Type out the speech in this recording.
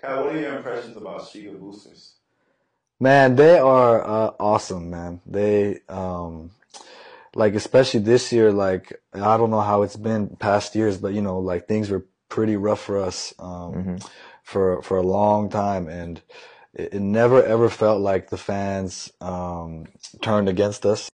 Kai, what are your impressions about Shiga Boosters? Man, they are uh, awesome, man. They um like especially this year like I don't know how it's been past years, but you know, like things were pretty rough for us um Mm-hmm. for for a long time and it, it never ever felt like the fans um turned against us.